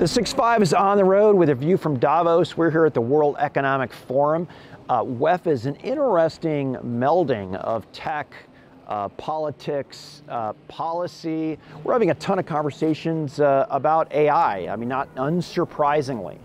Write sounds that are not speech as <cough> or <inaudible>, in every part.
The Six Five is on the road with a view from Davos. We're here at the World Economic Forum. Uh, WEF is an interesting melding of tech, uh, politics, uh, policy. We're having a ton of conversations uh, about AI. I mean, not unsurprisingly.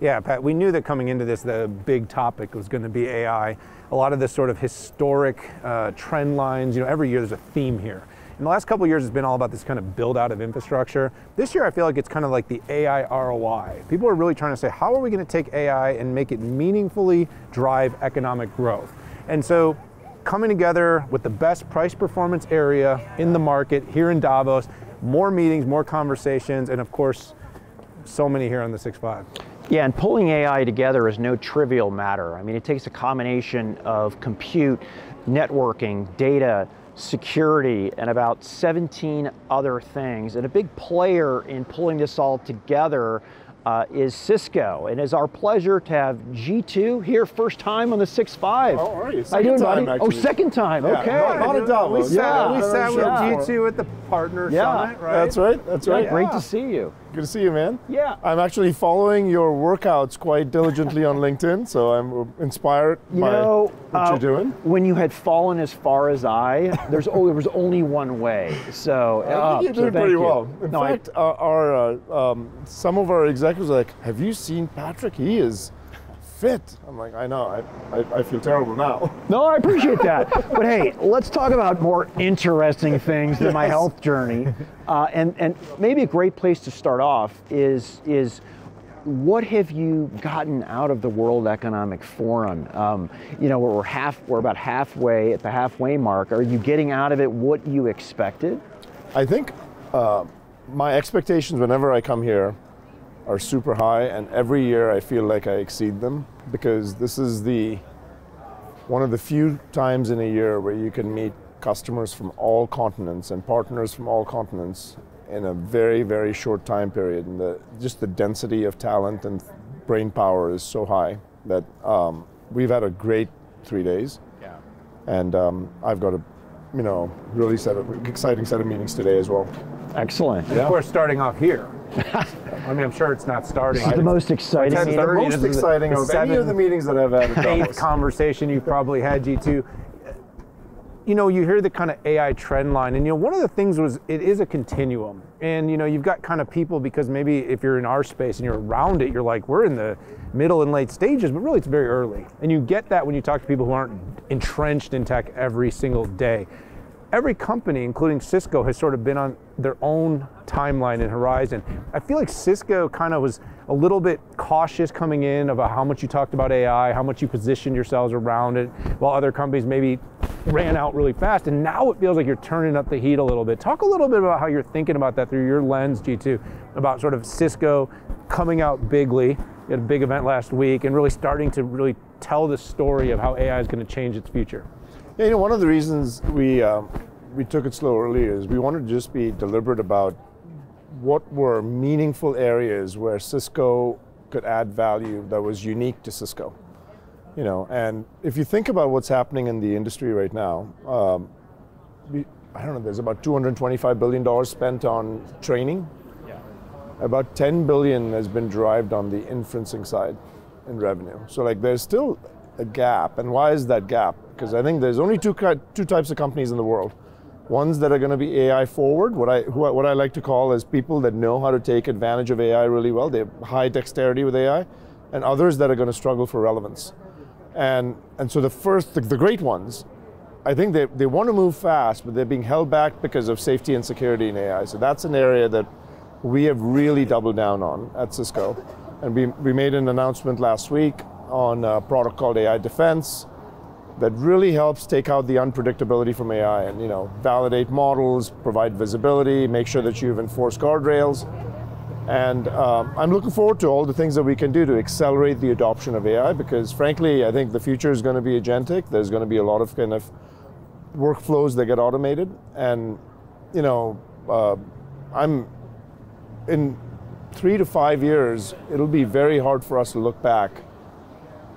Yeah, Pat, we knew that coming into this, the big topic was going to be AI. A lot of this sort of historic uh, trend lines, you know, every year there's a theme here. In the last couple years, it's been all about this kind of build out of infrastructure. This year, I feel like it's kind of like the AI ROI. People are really trying to say, how are we going to take AI and make it meaningfully drive economic growth? And so, coming together with the best price performance area in the market here in Davos, more meetings, more conversations, and of course, so many here on the Six Five. Yeah, and pulling AI together is no trivial matter. I mean, it takes a combination of compute, networking, data, security, and about 17 other things. And a big player in pulling this all together uh, is Cisco. And it's our pleasure to have Jeetu here first time on the Six Five. Oh, are you? How you doing, time, buddy? Oh, second time, Yeah, okay. not- not a doubt. We Yeah, sat, we sat with yeah. Jeetu at the partner Yeah. summit, right? That's right. That's right. Great Yeah. to see you. Good to see you, man. Yeah. I'm actually following your workouts quite diligently on LinkedIn, so I'm inspired You by know, what uh, you're doing. when you had fallen as far as I, there's oh, there was only one way. So <laughs> I uh, think you're doing thank pretty you. well. In No, I- fact, our, our uh, um, some of our executives are like, "Have you seen Patrick? He is fit." I'm like, "I know. I, I, I feel terrible now." <laughs> No, I appreciate that. but hey, let's talk about more interesting things than my health journey. Uh, and and maybe a great place to start off is is what have you gotten out of the World Economic Forum? Um, you know, we're half we're about halfway at the halfway mark. Are you getting out of it what you expected? I think uh, my expectations whenever I come here are super high, and every year I feel like I exceed them because this is the one of the few times in a year where you can meet customers from all continents and partners from all continents in a very very short time period, and the, just the density of talent and brain power is so high that um, we've had a great three days Yeah. and um, I've got a, you know, really set of, exciting set of meetings today as well. Excellent. Of course, starting off here. <laughs> I mean, I'm sure it's not starting. This is the most exciting It's the most this the- exciting the of any of the meetings that I've had eighth conversation you've probably had, Jeetu. You know, you hear the kind of AI trend line, and you know, one of the things was it is a continuum. And you know, you've got kind of people because maybe if you're in our space and you're around it, you're like, we're in the middle and late stages, but really it's very early. And you get that when you talk to people who aren't entrenched in tech every single day. Every company, including Cisco, has sort of been on their own timeline and horizon. I feel like Cisco kind of was a little bit cautious coming in about how much you talked about AI, how much you positioned yourselves around it, while other companies maybe ran out really fast. And now it feels like you're turning up the heat a little bit. Talk a little bit about how you're thinking about that through your lens, Jeetu, about sort of Cisco coming out bigly at a big event last week and really starting to really tell the story of how AI is going to change its future. Yeah, you know, one of the reasons we um, we took it slow earlier is we wanted to just be deliberate about what were meaningful areas where Cisco could add value that was unique to Cisco. You know, and if you think about what's happening in the industry right now, um, we, I don't know, there's about 225 billion dollars spent on training. Yeah. About 10 billion has been derived on the inferencing side in revenue. So like there's still a gap. And why is that gap? Because I think there's only two two types of companies in the world. Ones that are going to be AI forward, what I what I like to call is people that know how to take advantage of AI really well. They have high dexterity with AI, and others that are going to struggle for relevance. And and so the first the, the great ones, I think they, they want to move fast, but they're being held back because of safety and security in AI. So that's an area that we have really doubled down on at Cisco. And we, we made an announcement last week on a product called AI Defense that really helps take out the unpredictability from AI and you know validate models, provide visibility, make sure that you've enforced guardrails. And um, I'm looking forward to all the things that we can do to accelerate the adoption of AI because frankly, I think the future is going to be agentic. There's going to be a lot of kind of workflows that get automated. And, you know, uh, I'm in three to five years, it'll be very hard for us to look back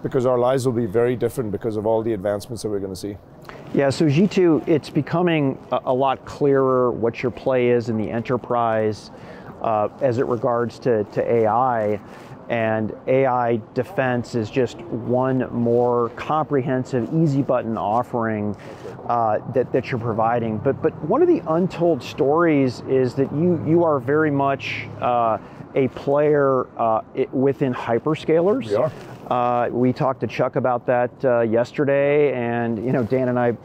because our lives will be very different because of all the advancements that we're going to see. Yeah, so Jeetu, it's becoming a, a lot clearer what your play is in the enterprise. uh, as it regards to, to AI. And AI defense is just one more comprehensive, easy button offering uh, that, that you're providing. But, but one of the untold stories is that you, you are very much uh, a player uh, within hyperscalers. We are. Uh, we talked to Chuck about that uh, yesterday, and you know Dan and I,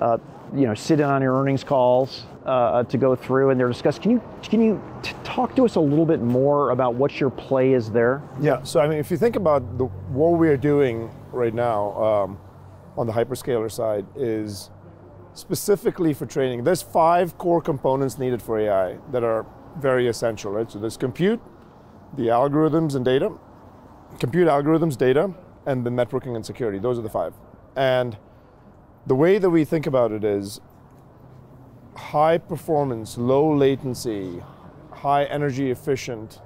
uh, you know, sit in on your earnings calls uh, to go through, and they're discussed. Can you can you talk to us a little bit more about what your play is there? Yeah. So I mean, if you think about the, what we are doing right now um, on the hyperscaler side, is specifically for training. There's five core components needed for AI that are very essential, right? So there's compute, the algorithms and data, compute algorithms, data, and the networking and security. Those are the five. And the way that we think about it is high performance, low latency, high energy efficient,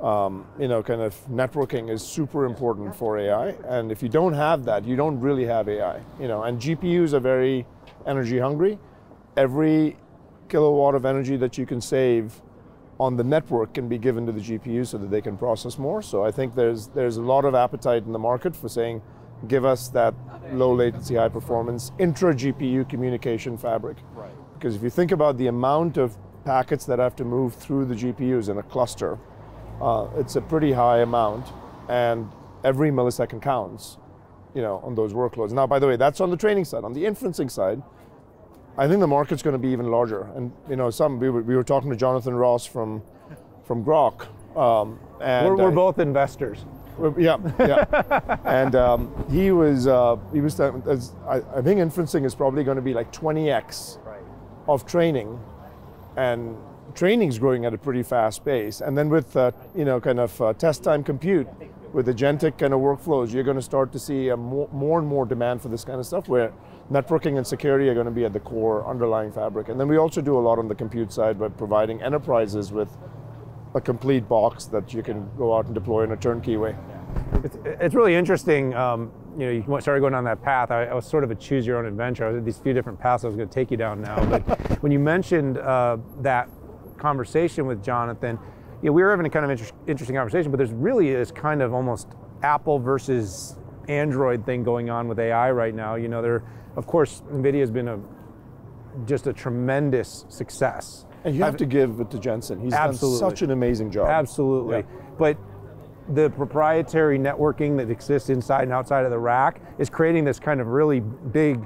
um, you know, kind of networking is super important for AI. And if you don't have that, you don't really have AI. You know, and GPUs are very energy hungry. Every kilowatt of energy that you can save on the network can be given to the GPU so that they can process more. So I think there's there's a lot of appetite in the market for saying, give us that low latency, high performance intra GPU communication fabric. Right. Because if you think about the amount of packets that have to move through the GPUs in a cluster, uh, it's a pretty high amount, and every millisecond counts, you know, on those workloads. Now, by the way, that's on the training side. On the inferencing side, I think the market's going to be even larger. And you know, some we were, we were talking to Jonathan Ross from from Groq. Um, and We're, we're uh, both investors. yeah, yeah. and um, he was uh, he was as- I, I think inferencing is probably going to be like 20x Right. Of training, and training's growing at a pretty fast pace. And then with uh, you know kind of uh, test time compute, with agentic kind of workflows, you're going to start to see more and more demand for this kind of stuff where networking and security are going to be at the core underlying fabric. And then we also do a lot on the compute side by providing enterprises with a complete box that you can go out and deploy in a turnkey way. It's, it's really interesting. Um, you know, you started going down that path. I, I was sort of a choose your own adventure. I had these few different paths I was going to take you down now. But <laughs> when you mentioned uh, that conversation with Jonathan, you know, we were having a kind of inter- interesting conversation. But there's really this kind of almost Apple versus Android thing going on with AI right now. You know, there, of course, Nvidia has been a just a tremendous success. And you have to give it to Jensen. He's Absolutely. done such an amazing job. Absolutely. Yeah. But the proprietary networking that exists inside and outside of the rack is creating this kind of really big,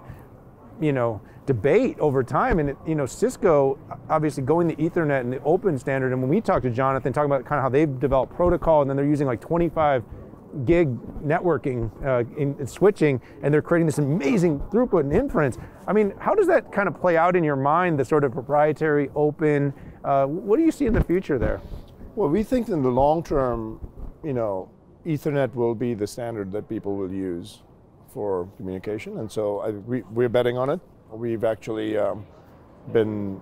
you know, debate over time. And it, you know, Cisco obviously going the Ethernet and the open standard. And when we talked to Jonathan, talking about kind of how they've developed protocol, and then they're using like 25 gig networking uh, in, in switching, and they're creating this amazing throughput and inference. I mean, how does that kind of play out in your mind? The sort of proprietary, open. Uh, what do you see in the future there? Well, we think in the long term, you know, Ethernet will be the standard that people will use for communication, and so I, we, we're betting on it. We've actually um, been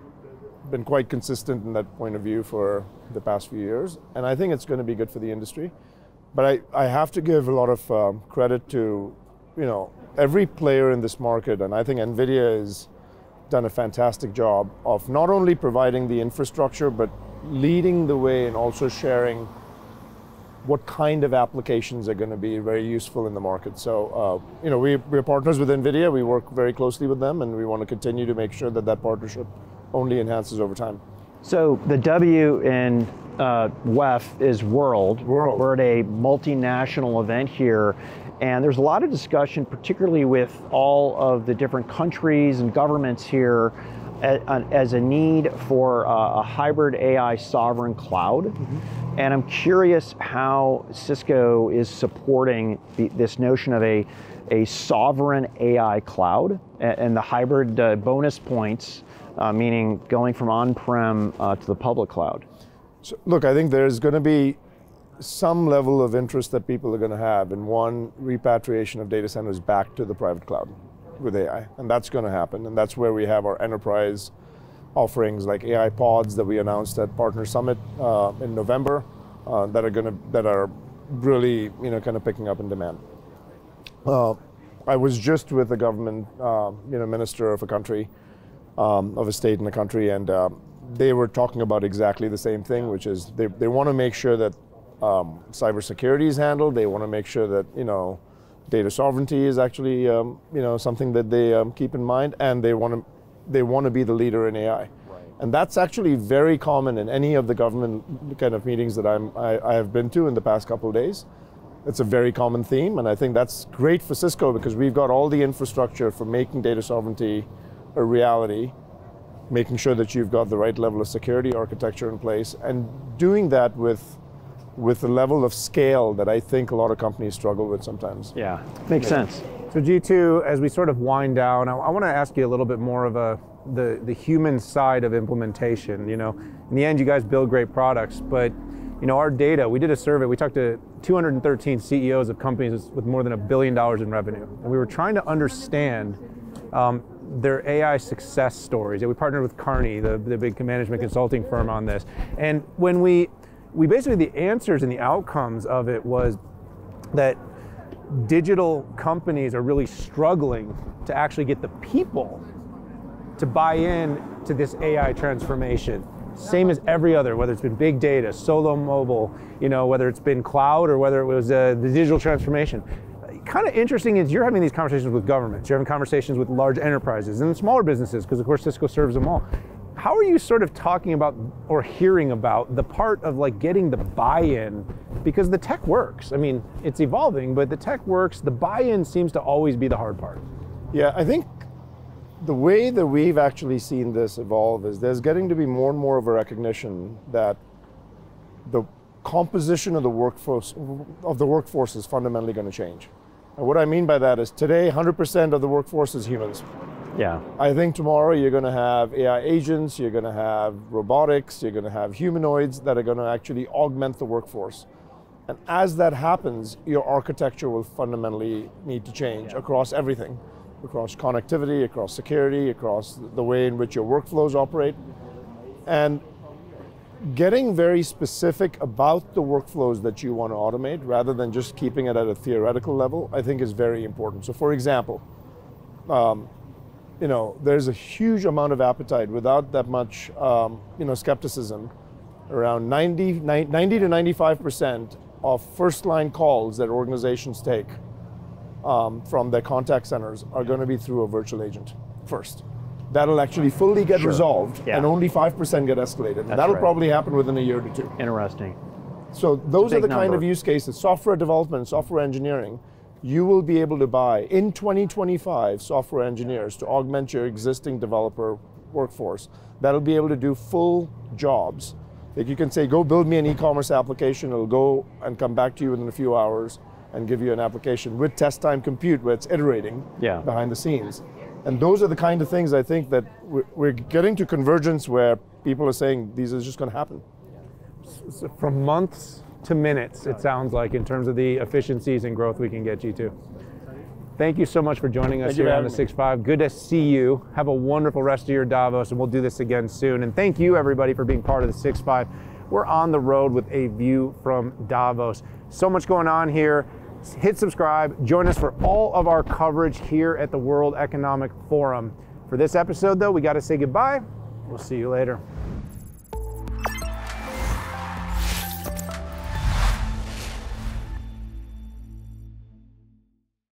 been quite consistent in that point of view for the past few years, and I think it's going to be good for the industry. But I, I have to give a lot of um, credit to, you know, every player in this market, and I think NVIDIA has done a fantastic job of not only providing the infrastructure, but leading the way and also sharing what kind of applications are going to be very useful in the market. So, uh, you know, we, we're partners with NVIDIA. We work very closely with them, and we want to continue to make sure that that partnership only enhances over time. So the W in uh, WEF is World. World. We're at a multinational event here, and there's a lot of discussion, particularly with all of the different countries and governments here, as a need for a hybrid AI sovereign cloud. And I'm curious how Cisco is supporting the, this notion of a, a sovereign AI cloud and the hybrid uh, bonus points, uh, meaning going from on-prem uh, to the public cloud. So, look, I think there's going to be some level of interest that people are going to have in one repatriation of data centers back to the private cloud with AI, and that's going to happen. And that's where we have our enterprise offerings like AI pods that we announced at Partner Summit uh, in November uh, that are going to that are really you know kind of picking up in demand. Uh, I was just with the government uh, you know minister of a country um, of a state in the country, and uh, they were talking about exactly the same thing, which is they, they want to make sure that um, cybersecurity is handled. They want to make sure that you know data sovereignty is actually um, you know something that they um, keep in mind, and they want to they want to be the leader in AI. And that's actually very common in any of the government kind of meetings that I'm, I, I have been to in the past couple of days. It's a very common theme, and I think that's great for Cisco because we've got all the infrastructure for making data sovereignty a reality, making sure that you've got the right level of security architecture in place, and doing that with with the level of scale that I think a lot of companies struggle with sometimes. Yeah, makes sense. So Jeetu, as we sort of wind down, I, I want to ask you a little bit more of a the the human side of implementation. You know, in the end, you guys build great products, but you know, our data. We did a survey. We talked to 213 CEOs of companies with more than a billion dollars in revenue, and we were trying to understand. Um, their AI success stories. We partnered with Kearney, the, the big management consulting firm, on this. And when we we basically the answers and the outcomes of it was that digital companies are really struggling to actually get the people to buy in to this AI transformation. Same as every other, whether it's been big data, solo mobile, you know, whether it's been cloud or whether it was uh, the digital transformation. Kind of interesting is you're having these conversations with governments, you're having conversations with large enterprises and smaller businesses, because of course Cisco serves them all how are you sort of talking about or hearing about the part of like getting the buy-in? Because the tech works. I mean it's evolving but the tech works. The buy-in seems to always be the hard part. Yeah i think the way that we've actually seen this evolve is there's getting to be more and more of a recognition that the composition of the workforce of the workforce is fundamentally going to change. And what i mean by that is today 100% of the workforce is humans yeah. I think tomorrow you're going to have AI agents, you're going to have robotics, you're going to have humanoids that are going to actually augment the workforce. And as that happens, your architecture will fundamentally need to change yeah. across everything across connectivity, across security, across the way in which your workflows operate. And getting very specific about the workflows that you want to automate rather than just keeping it at a theoretical level, I think is very important. So, for example, um, you know, there's a huge amount of appetite without that much, um, you know, skepticism. Around 90, 90 to 95% of first line calls that organizations take um, from their contact centers are going to be through a virtual agent first. That'll actually fully get sure. resolved, yeah. and only 5% get escalated. And that'll right. probably happen within a year to two. Interesting. So those are the number. kind of use cases, software development, software engineering, you will be able to buy in 2025 software engineers to augment your existing developer workforce that'll be able to do full jobs. Like you can say, go build me an e-commerce application, it'll go and come back to you within a few hours and give you an application with test time compute where it's iterating yeah. behind the scenes. And those are the kind of things I think that we're getting to convergence where people are saying these are just going to happen. So from months to minutes, it sounds like, in terms of the efficiencies and growth we can get Jeetu. Thank you so much for joining us thank here on the Six Five. Good to see you. Have a wonderful rest of your Davos, and we'll do this again soon. And thank you, everybody, for being part of the Six Five. We're on the road with a view from Davos. So much going on here. Hit subscribe. Join us for all of our coverage here at the World Economic Forum. For this episode, though, we got to say goodbye. We'll see you later.